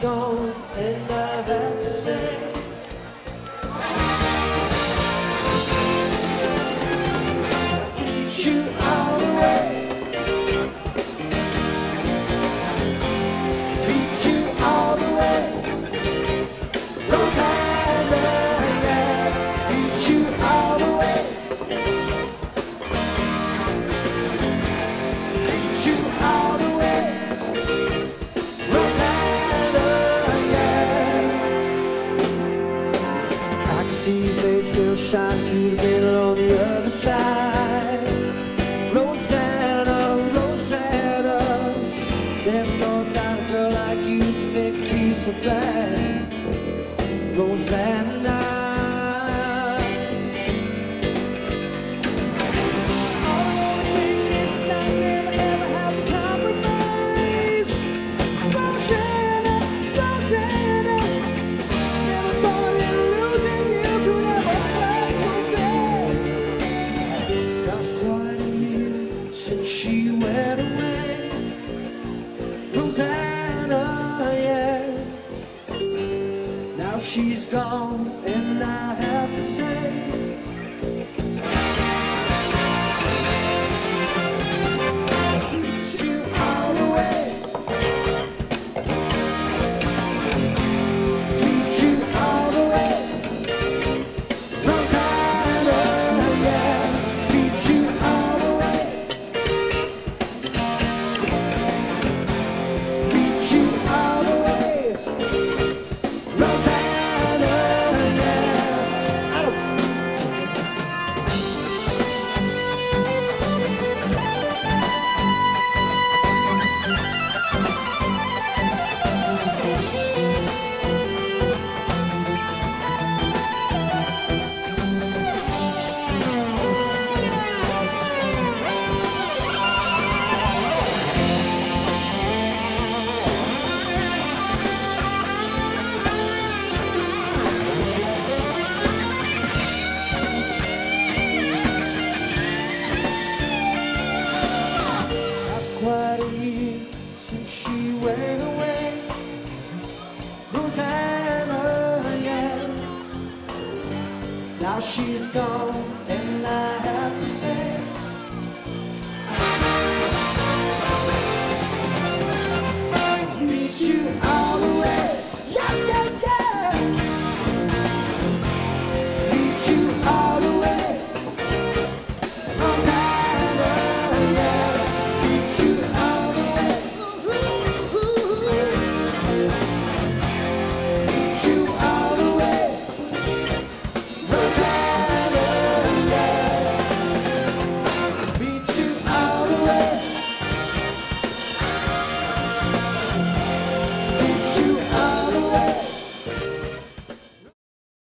gold in the shine through the middle on the other side. Rosanna, Rosanna, never thought that a girl like you could make me so glad. Rosanna. Rosanna, yeah. Now she's gone, and I have Rosanna, yeah. Now she's gone, and I